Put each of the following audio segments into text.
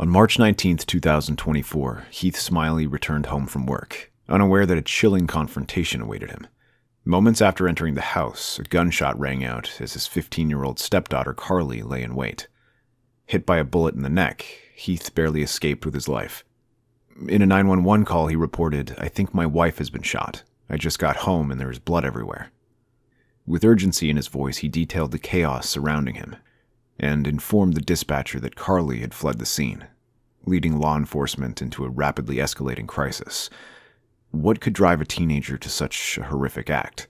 On March 19, 2024, Heath Smylie returned home from work, unaware that a chilling confrontation awaited him. Moments after entering the house, a gunshot rang out as his 15 year old stepdaughter Carly lay in wait. Hit by a bullet in the neck, Heath barely escaped with his life. In a 911 call, he reported, I think my wife has been shot. I just got home and there is blood everywhere. With urgency in his voice, he detailed the chaos surrounding him and informed the dispatcher that Carly had fled the scene, leading law enforcement into a rapidly escalating crisis. What could drive a teenager to such a horrific act?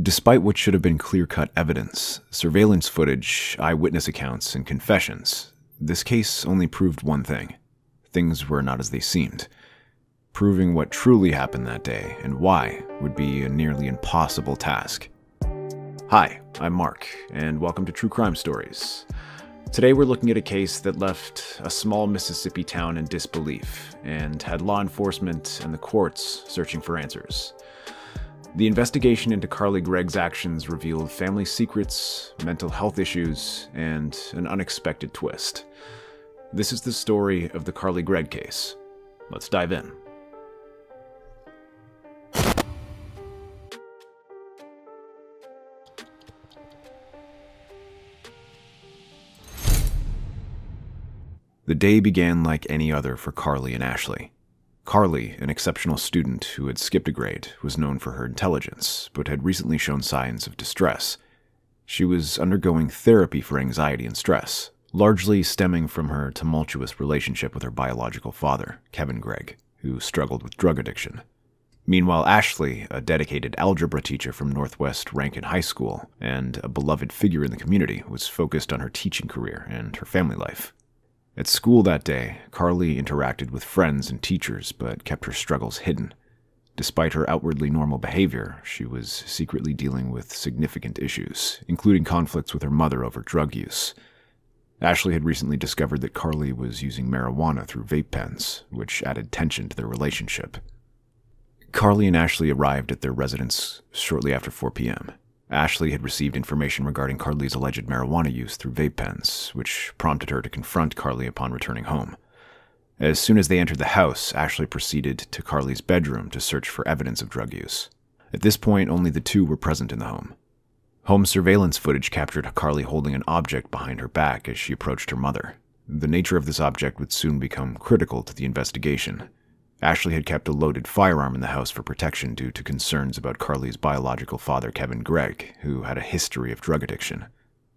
Despite what should have been clear cut evidence, surveillance footage, eyewitness accounts, and confessions, this case only proved one thing things were not as they seemed. Proving what truly happened that day and why would be a nearly impossible task. Hi, I'm Mark, and welcome to True Crime Stories. Today we're looking at a case that left a small Mississippi town in disbelief and had law enforcement and the courts searching for answers. The investigation into Carly Gregg's actions revealed family secrets, mental health issues, and an unexpected twist. This is the story of the Carly Gregg case. Let's dive in. The day began like any other for Carly and Ashley. Carly, an exceptional student who had skipped a grade, was known for her intelligence, but had recently shown signs of distress. She was undergoing therapy for anxiety and stress, largely stemming from her tumultuous relationship with her biological father, Kevin Gregg, who struggled with drug addiction. Meanwhile, Ashley, a dedicated algebra teacher from Northwest Rankin High School and a beloved figure in the community, was focused on her teaching career and her family life. At school that day, Carly interacted with friends and teachers but kept her struggles hidden. Despite her outwardly normal behavior, she was secretly dealing with significant issues, including conflicts with her mother over drug use. Ashley had recently discovered that Carly was using marijuana through vape pens, which added tension to their relationship. Carly and Ashley arrived at their residence shortly after 4 p.m. Ashley had received information regarding Carly's alleged marijuana use through vape pens, which prompted her to confront Carly upon returning home. As soon as they entered the house, Ashley proceeded to Carly's bedroom to search for evidence of drug use. At this point, only the two were present in the home. Home surveillance footage captured Carly holding an object behind her back as she approached her mother. The nature of this object would soon become critical to the investigation. Ashley had kept a loaded firearm in the house for protection due to concerns about Carly's biological father, Kevin Gregg, who had a history of drug addiction.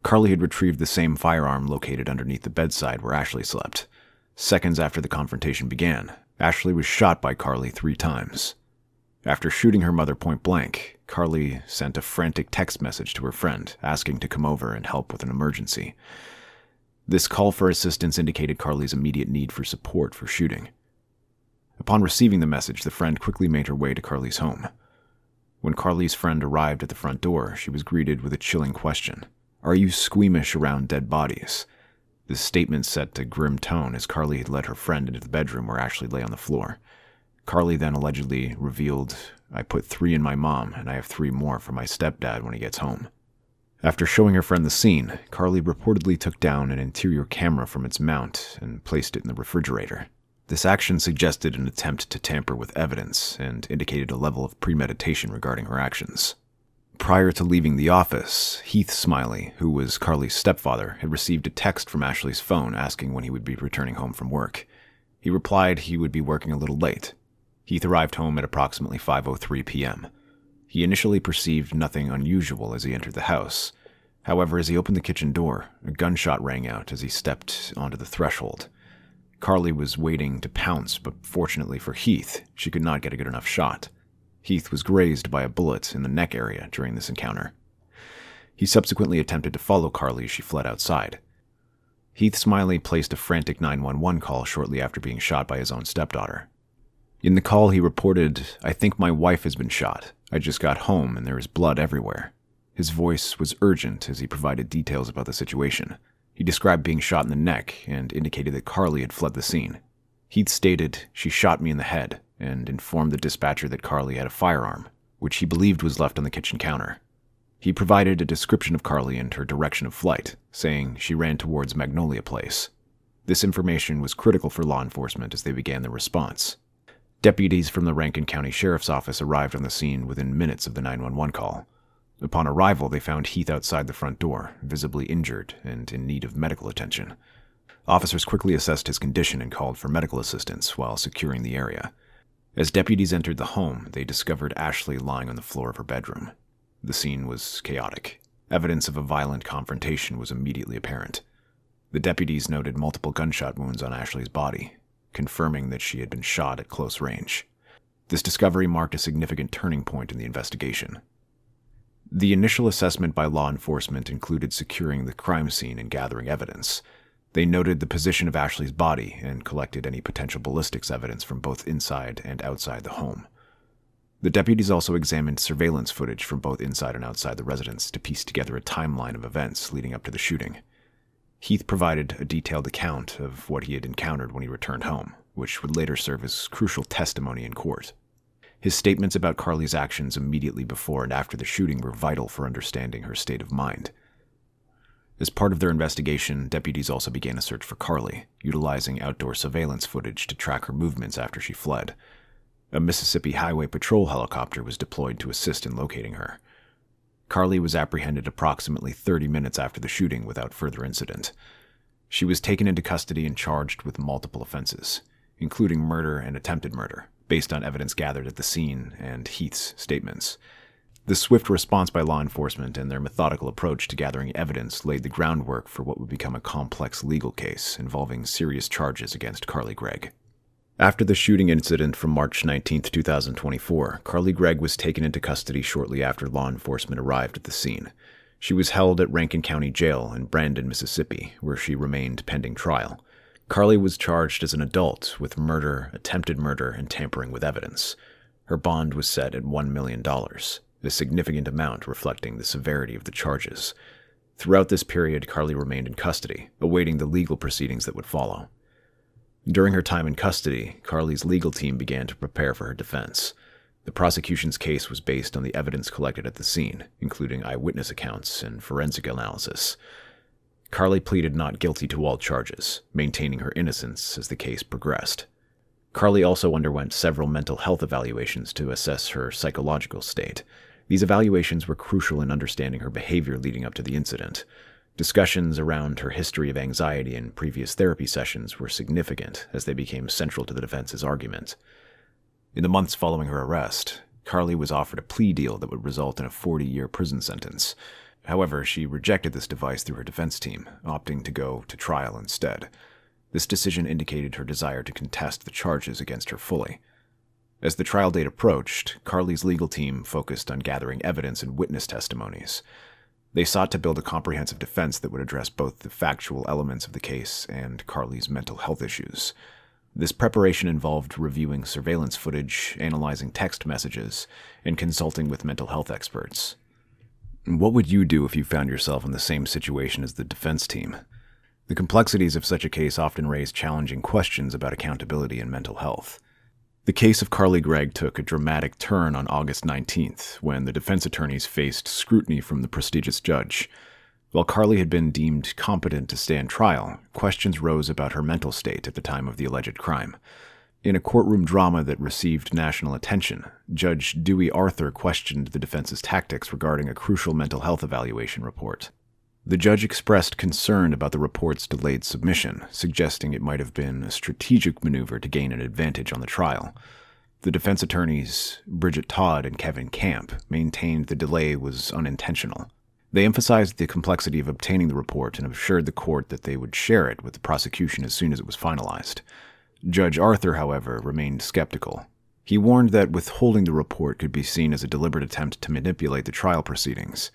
Carly had retrieved the same firearm located underneath the bedside where Ashley slept. Seconds after the confrontation began, Ashley was shot by Carly three times. After shooting her mother point blank, Carly sent a frantic text message to her friend asking to come over and help with an emergency. This call for assistance indicated Carly's immediate need for support for shooting. Upon receiving the message, the friend quickly made her way to Carly's home. When Carly's friend arrived at the front door, she was greeted with a chilling question Are you squeamish around dead bodies? This statement set a grim tone as Carly had led her friend into the bedroom where Ashley lay on the floor. Carly then allegedly revealed, I put three in my mom, and I have three more for my stepdad when he gets home. After showing her friend the scene, Carly reportedly took down an interior camera from its mount and placed it in the refrigerator. This action suggested an attempt to tamper with evidence and indicated a level of premeditation regarding her actions. Prior to leaving the office, Heath Smylie, who was Carly's stepfather, had received a text from Ashley's phone asking when he would be returning home from work. He replied he would be working a little late. Heath arrived home at approximately 5:03 p.m. He initially perceived nothing unusual as he entered the house. However, as he opened the kitchen door, a gunshot rang out as he stepped onto the threshold. Carly was waiting to pounce, but fortunately for Heath, she could not get a good enough shot. Heath was grazed by a bullet in the neck area during this encounter. He subsequently attempted to follow Carly as she fled outside. Heath Smylie placed a frantic 911 call shortly after being shot by his own stepdaughter. In the call, he reported, I think my wife has been shot. I just got home and there is blood everywhere. His voice was urgent as he provided details about the situation. He described being shot in the neck and indicated that Carly had fled the scene. Heath stated, She shot me in the head, and informed the dispatcher that Carly had a firearm, which he believed was left on the kitchen counter. He provided a description of Carly and her direction of flight, saying she ran towards Magnolia Place. This information was critical for law enforcement as they began their response. Deputies from the Rankin County Sheriff's Office arrived on the scene within minutes of the 911 call. Upon arrival, they found Heath outside the front door, visibly injured and in need of medical attention. Officers quickly assessed his condition and called for medical assistance while securing the area. As deputies entered the home, they discovered Ashley lying on the floor of her bedroom. The scene was chaotic. Evidence of a violent confrontation was immediately apparent. The deputies noted multiple gunshot wounds on Ashley's body, confirming that she had been shot at close range. This discovery marked a significant turning point in the investigation. The initial assessment by law enforcement included securing the crime scene and gathering evidence. They noted the position of Ashley's body and collected any potential ballistics evidence from both inside and outside the home. The deputies also examined surveillance footage from both inside and outside the residence to piece together a timeline of events leading up to the shooting. Heath provided a detailed account of what he had encountered when he returned home, which would later serve as crucial testimony in court. His statements about Carly's actions immediately before and after the shooting were vital for understanding her state of mind. As part of their investigation, deputies also began a search for Carly, utilizing outdoor surveillance footage to track her movements after she fled. A Mississippi Highway Patrol helicopter was deployed to assist in locating her. Carly was apprehended approximately 30 minutes after the shooting without further incident. She was taken into custody and charged with multiple offenses, including murder and attempted murder, based on evidence gathered at the scene and Heath's statements. The swift response by law enforcement and their methodical approach to gathering evidence laid the groundwork for what would become a complex legal case involving serious charges against Carly Gregg. After the shooting incident from March 19, 2024, Carly Gregg was taken into custody shortly after law enforcement arrived at the scene. She was held at Rankin County Jail in Brandon, Mississippi, where she remained pending trial. Carly was charged as an adult with murder, attempted murder, and tampering with evidence. Her bond was set at $1 million a significant amount reflecting the severity of the charges. Throughout this period, Carly remained in custody, awaiting the legal proceedings that would follow. During her time in custody, Carly's legal team began to prepare for her defense. The prosecution's case was based on the evidence collected at the scene, including eyewitness accounts and forensic analysis. Carly pleaded not guilty to all charges, maintaining her innocence as the case progressed. Carly also underwent several mental health evaluations to assess her psychological state, these evaluations were crucial in understanding her behavior leading up to the incident. Discussions around her history of anxiety and previous therapy sessions were significant as they became central to the defense's argument. In the months following her arrest, Carly was offered a plea deal that would result in a 40 year prison sentence. However, she rejected this device through her defense team, opting to go to trial instead. This decision indicated her desire to contest the charges against her fully. As the trial date approached, Carly's legal team focused on gathering evidence and witness testimonies. They sought to build a comprehensive defense that would address both the factual elements of the case and Carly's mental health issues. This preparation involved reviewing surveillance footage, analyzing text messages, and consulting with mental health experts. What would you do if you found yourself in the same situation as the defense team? The complexities of such a case often raise challenging questions about accountability and mental health. The case of Carly Gregg took a dramatic turn on August 19th when the defense attorneys faced scrutiny from the prestigious judge. While Carly had been deemed competent to stand trial, questions rose about her mental state at the time of the alleged crime. In a courtroom drama that received national attention, Judge Dewey Arthur questioned the defense's tactics regarding a crucial mental health evaluation report. The judge expressed concern about the report's delayed submission, suggesting it might have been a strategic maneuver to gain an advantage on the trial. The defense attorneys, Bridget Todd and Kevin Camp, maintained the delay was unintentional. They emphasized the complexity of obtaining the report and assured the court that they would share it with the prosecution as soon as it was finalized. Judge Arthur, however, remained skeptical. He warned that withholding the report could be seen as a deliberate attempt to manipulate the trial proceedings.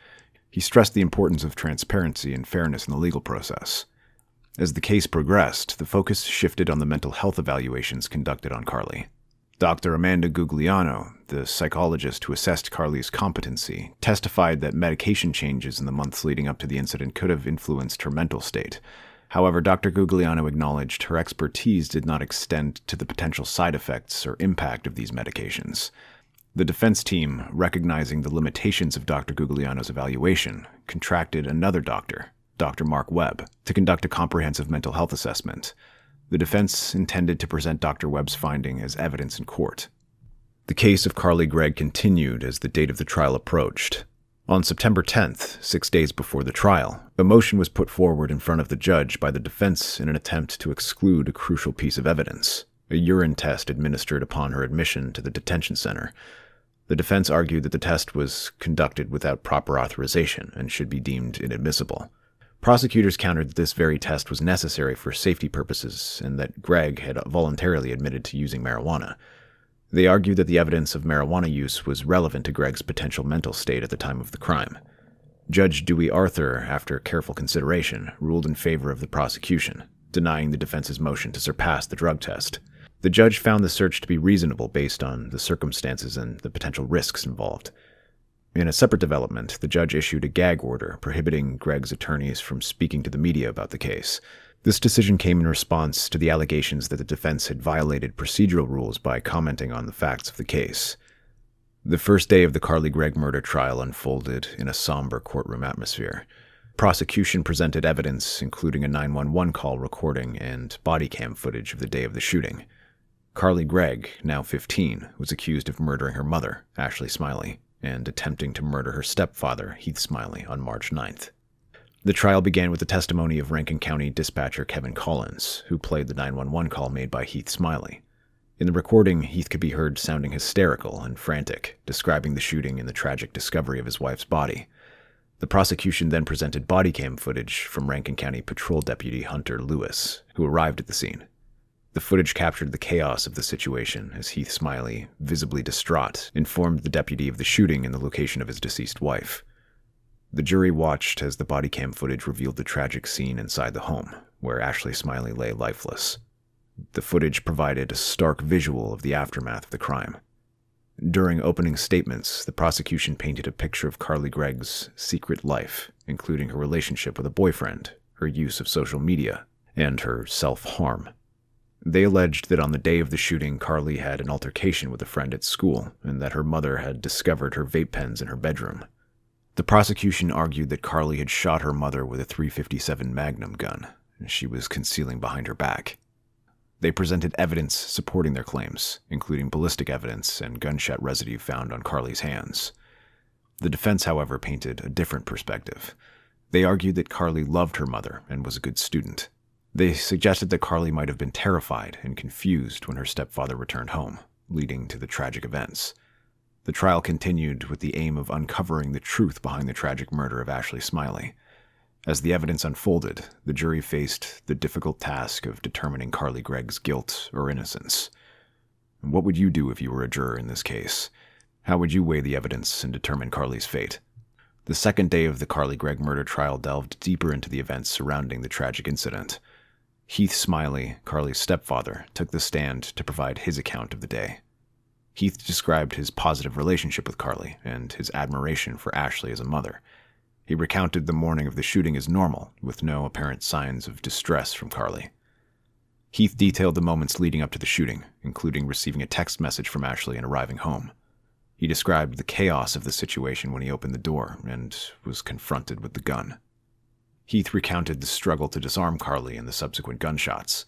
He stressed the importance of transparency and fairness in the legal process. As the case progressed, the focus shifted on the mental health evaluations conducted on Carly. Dr. Amanda Gugliano, the psychologist who assessed Carly's competency, testified that medication changes in the months leading up to the incident could have influenced her mental state. However, Dr. Gugliano acknowledged her expertise did not extend to the potential side effects or impact of these medications. The defense team, recognizing the limitations of Dr. Gugliano's evaluation, contracted another doctor, Dr. Mark Webb, to conduct a comprehensive mental health assessment. The defense intended to present Dr. Webb's finding as evidence in court. The case of Carly Gregg continued as the date of the trial approached. On September 10th, six days before the trial, a motion was put forward in front of the judge by the defense in an attempt to exclude a crucial piece of evidence a urine test administered upon her admission to the detention center. The defense argued that the test was conducted without proper authorization and should be deemed inadmissible. Prosecutors countered that this very test was necessary for safety purposes and that Gregg had voluntarily admitted to using marijuana. They argued that the evidence of marijuana use was relevant to Gregg's potential mental state at the time of the crime. Judge Dewey Arthur, after careful consideration, ruled in favor of the prosecution, denying the defense's motion to surpass the drug test. The judge found the search to be reasonable based on the circumstances and the potential risks involved. In a separate development, the judge issued a gag order prohibiting Gregg's attorneys from speaking to the media about the case, this decision came in response to the allegations that the defense had violated procedural rules by commenting on the facts of the case. The first day of the Carly Gregg murder trial unfolded in a somber courtroom atmosphere. Prosecution presented evidence, including a 911 call recording and body cam footage of the day of the shooting. Carly Gregg, now 15, was accused of murdering her mother, Ashley Smylie, and attempting to murder her stepfather, Heath Smylie, on March 9th. The trial began with the testimony of Rankin County dispatcher Kevin Collins, who played the 911 call made by Heath Smylie. In the recording, Heath could be heard sounding hysterical and frantic, describing the shooting and the tragic discovery of his wife's body. The prosecution then presented body cam footage from Rankin County Patrol Deputy Hunter Lewis, who arrived at the scene. The footage captured the chaos of the situation as Heath Smylie, visibly distraught, informed the deputy of the shooting and the location of his deceased wife. The jury watched as the body cam footage revealed the tragic scene inside the home, where Ashley Smylie lay lifeless. The footage provided a stark visual of the aftermath of the crime. During opening statements, the prosecution painted a picture of Carly Gregg's secret life, including her relationship with a boyfriend, her use of social media, and her self harm. They alleged that on the day of the shooting, Carly had an altercation with a friend at school, and that her mother had discovered her vape pens in her bedroom. The prosecution argued that Carly had shot her mother with a 357 Magnum gun, and she was concealing behind her back. They presented evidence supporting their claims, including ballistic evidence and gunshot residue found on Carly's hands. The defense, however, painted a different perspective. They argued that Carly loved her mother and was a good student. They suggested that Carly might have been terrified and confused when her stepfather returned home, leading to the tragic events. The trial continued with the aim of uncovering the truth behind the tragic murder of Ashley Smylie. As the evidence unfolded, the jury faced the difficult task of determining Carly Gregg's guilt or innocence. What would you do if you were a juror in this case? How would you weigh the evidence and determine Carly's fate? The second day of the Carly Gregg murder trial delved deeper into the events surrounding the tragic incident. Heath Smylie, Carly's stepfather, took the stand to provide his account of the day. Heath described his positive relationship with Carly and his admiration for Ashley as a mother. He recounted the morning of the shooting as normal, with no apparent signs of distress from Carly. Heath detailed the moments leading up to the shooting, including receiving a text message from Ashley and arriving home. He described the chaos of the situation when he opened the door and was confronted with the gun. Heath recounted the struggle to disarm Carly and the subsequent gunshots,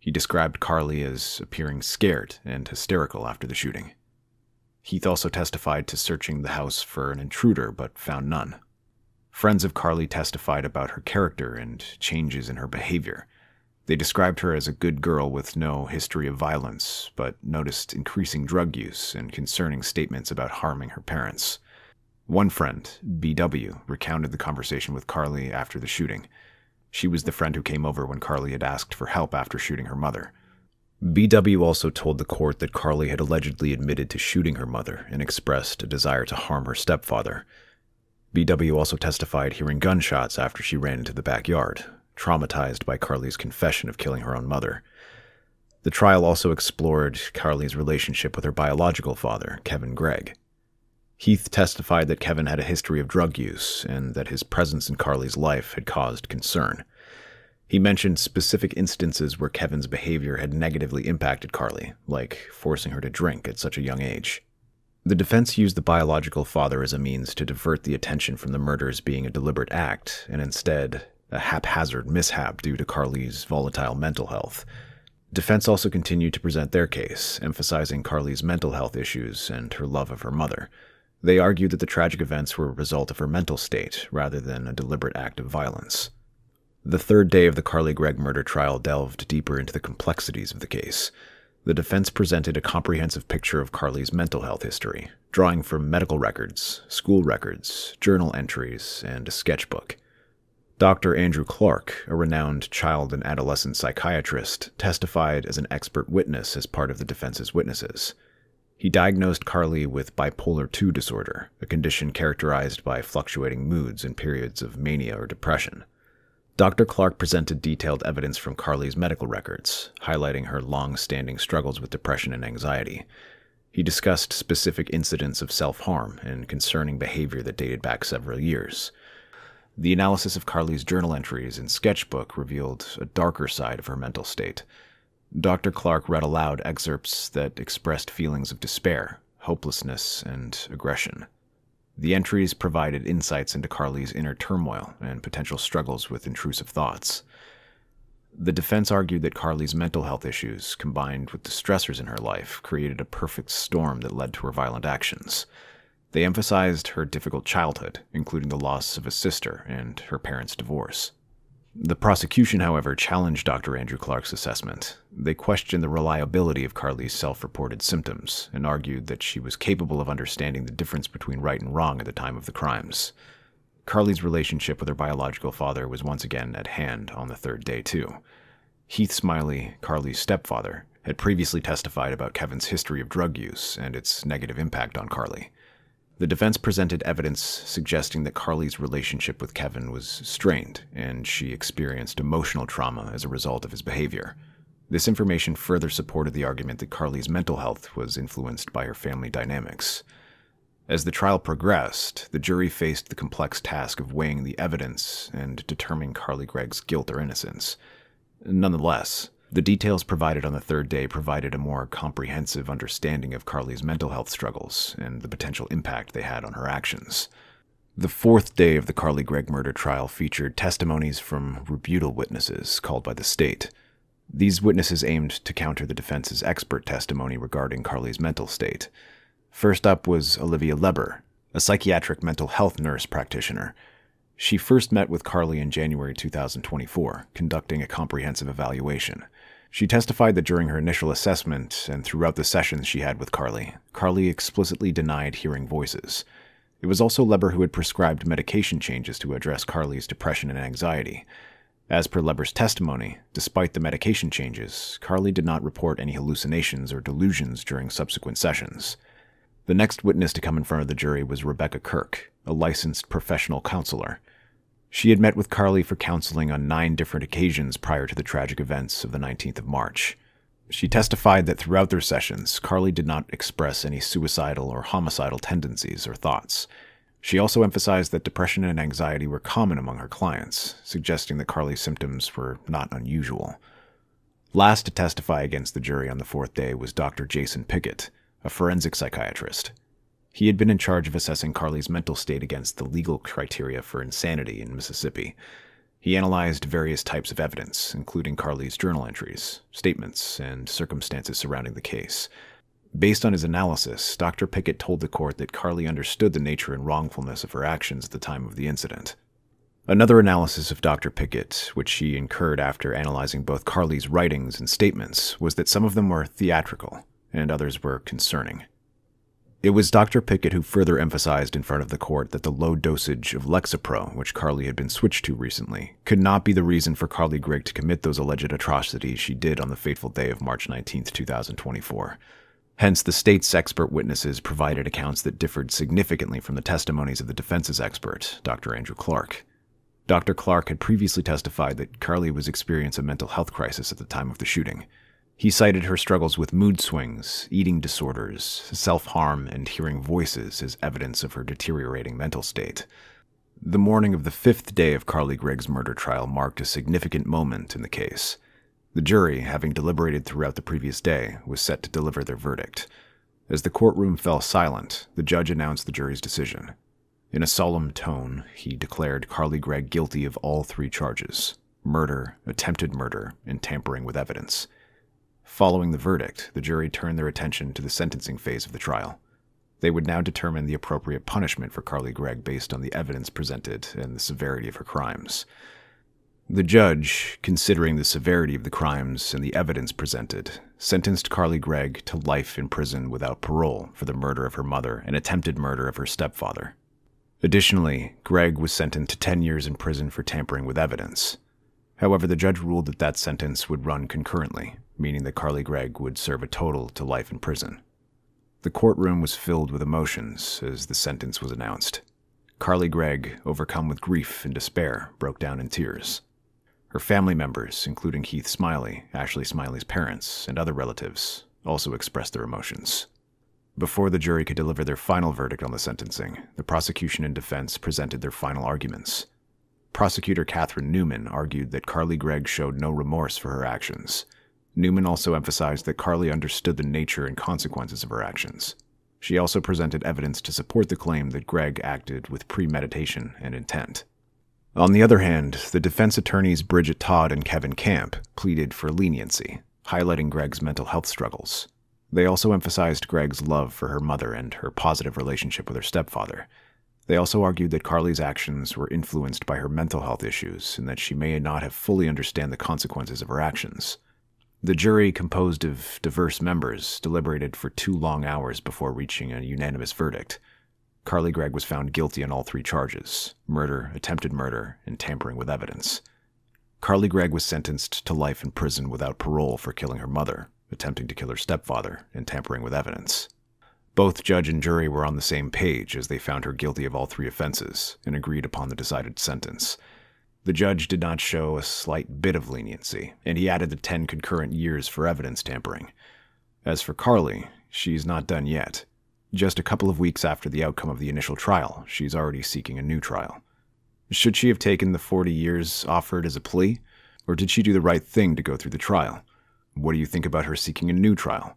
he described Carly as appearing scared and hysterical after the shooting. Heath also testified to searching the house for an intruder but found none. Friends of Carly testified about her character and changes in her behavior. They described her as a good girl with no history of violence, but noticed increasing drug use and concerning statements about harming her parents. One friend, BW, recounted the conversation with Carly after the shooting. She was the friend who came over when Carly had asked for help after shooting her mother. BW also told the court that Carly had allegedly admitted to shooting her mother and expressed a desire to harm her stepfather. BW also testified hearing gunshots after she ran into the backyard, traumatized by Carly's confession of killing her own mother. The trial also explored Carly's relationship with her biological father, Kevin Gregg. Heath testified that Kevin had a history of drug use and that his presence in Carly's life had caused concern. He mentioned specific instances where Kevin's behavior had negatively impacted Carly, like forcing her to drink at such a young age. The defense used the biological father as a means to divert the attention from the murders being a deliberate act and instead a haphazard mishap due to Carly's volatile mental health. Defense also continued to present their case, emphasizing Carly's mental health issues and her love of her mother. They argued that the tragic events were a result of her mental state rather than a deliberate act of violence. The third day of the Carly Gregg murder trial delved deeper into the complexities of the case. The defense presented a comprehensive picture of Carly's mental health history, drawing from medical records, school records, journal entries, and a sketchbook. Dr. Andrew Clark, a renowned child and adolescent psychiatrist, testified as an expert witness as part of the defense's witnesses. He diagnosed Carly with bipolar II disorder, a condition characterized by fluctuating moods and periods of mania or depression. Dr. Clark presented detailed evidence from Carly's medical records, highlighting her long standing struggles with depression and anxiety. He discussed specific incidents of self harm and concerning behavior that dated back several years. The analysis of Carly's journal entries and sketchbook revealed a darker side of her mental state. Dr. Clark read aloud excerpts that expressed feelings of despair, hopelessness, and aggression. The entries provided insights into Carly's inner turmoil and potential struggles with intrusive thoughts. The defense argued that Carly's mental health issues, combined with the stressors in her life, created a perfect storm that led to her violent actions. They emphasized her difficult childhood, including the loss of a sister and her parents' divorce. The prosecution, however, challenged Dr. Andrew Clark's assessment. They questioned the reliability of Carly's self reported symptoms and argued that she was capable of understanding the difference between right and wrong at the time of the crimes. Carly's relationship with her biological father was once again at hand on the third day, too. Heath Smylie, Carly's stepfather, had previously testified about Kevin's history of drug use and its negative impact on Carly. The defense presented evidence suggesting that Carly's relationship with Kevin was strained and she experienced emotional trauma as a result of his behavior. This information further supported the argument that Carly's mental health was influenced by her family dynamics. As the trial progressed, the jury faced the complex task of weighing the evidence and determining Carly Gregg's guilt or innocence. Nonetheless, the details provided on the third day provided a more comprehensive understanding of Carly's mental health struggles and the potential impact they had on her actions. The fourth day of the Carly Gregg murder trial featured testimonies from rebuttal witnesses called by the state. These witnesses aimed to counter the defense's expert testimony regarding Carly's mental state. First up was Olivia Leber, a psychiatric mental health nurse practitioner she first met with Carly in January 2024, conducting a comprehensive evaluation. She testified that during her initial assessment and throughout the sessions she had with Carly, Carly explicitly denied hearing voices. It was also Leber who had prescribed medication changes to address Carly's depression and anxiety. As per Leber's testimony, despite the medication changes, Carly did not report any hallucinations or delusions during subsequent sessions. The next witness to come in front of the jury was Rebecca Kirk, a licensed professional counselor. She had met with Carly for counseling on nine different occasions prior to the tragic events of the 19th of March. She testified that throughout their sessions, Carly did not express any suicidal or homicidal tendencies or thoughts. She also emphasized that depression and anxiety were common among her clients, suggesting that Carly's symptoms were not unusual. Last to testify against the jury on the fourth day was Dr. Jason Pickett, a forensic psychiatrist. He had been in charge of assessing Carly's mental state against the legal criteria for insanity in Mississippi. He analyzed various types of evidence, including Carly's journal entries, statements, and circumstances surrounding the case. Based on his analysis, Dr. Pickett told the court that Carly understood the nature and wrongfulness of her actions at the time of the incident. Another analysis of Dr. Pickett, which he incurred after analyzing both Carly's writings and statements, was that some of them were theatrical and others were concerning. It was Dr. Pickett who further emphasized in front of the court that the low dosage of Lexapro, which Carly had been switched to recently, could not be the reason for Carly Gregg to commit those alleged atrocities she did on the fateful day of March 19, 2024. Hence, the state's expert witnesses provided accounts that differed significantly from the testimonies of the defense's expert, Dr. Andrew Clark. Dr. Clark had previously testified that Carly was experiencing a mental health crisis at the time of the shooting. He cited her struggles with mood swings, eating disorders, self harm, and hearing voices as evidence of her deteriorating mental state. The morning of the fifth day of Carly Gregg's murder trial marked a significant moment in the case. The jury, having deliberated throughout the previous day, was set to deliver their verdict. As the courtroom fell silent, the judge announced the jury's decision. In a solemn tone, he declared Carly Gregg guilty of all three charges murder, attempted murder, and tampering with evidence. Following the verdict, the jury turned their attention to the sentencing phase of the trial. They would now determine the appropriate punishment for Carly Gregg based on the evidence presented and the severity of her crimes. The judge, considering the severity of the crimes and the evidence presented, sentenced Carly Gregg to life in prison without parole for the murder of her mother and attempted murder of her stepfather. Additionally, Gregg was sentenced to 10 years in prison for tampering with evidence. However, the judge ruled that that sentence would run concurrently, meaning that Carly Gregg would serve a total to life in prison. The courtroom was filled with emotions as the sentence was announced. Carly Gregg, overcome with grief and despair, broke down in tears. Her family members, including Heath Smylie, Ashley Smylie's parents, and other relatives, also expressed their emotions. Before the jury could deliver their final verdict on the sentencing, the prosecution and defense presented their final arguments. Prosecutor Catherine Newman argued that Carly Gregg showed no remorse for her actions. Newman also emphasized that Carly understood the nature and consequences of her actions. She also presented evidence to support the claim that Gregg acted with premeditation and intent. On the other hand, the defense attorneys Bridget Todd and Kevin Camp pleaded for leniency, highlighting Gregg's mental health struggles. They also emphasized Gregg's love for her mother and her positive relationship with her stepfather, they also argued that Carly's actions were influenced by her mental health issues and that she may not have fully understand the consequences of her actions. The jury, composed of diverse members, deliberated for two long hours before reaching a unanimous verdict. Carly Gregg was found guilty on all three charges murder, attempted murder, and tampering with evidence. Carly Gregg was sentenced to life in prison without parole for killing her mother, attempting to kill her stepfather, and tampering with evidence. Both judge and jury were on the same page as they found her guilty of all three offenses and agreed upon the decided sentence. The judge did not show a slight bit of leniency, and he added the 10 concurrent years for evidence tampering. As for Carly, she's not done yet. Just a couple of weeks after the outcome of the initial trial, she's already seeking a new trial. Should she have taken the 40 years offered as a plea, or did she do the right thing to go through the trial? What do you think about her seeking a new trial?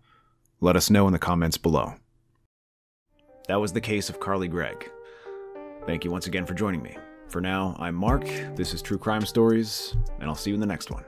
Let us know in the comments below. That was the case of Carly Gregg. Thank you once again for joining me. For now, I'm Mark, this is True Crime Stories, and I'll see you in the next one.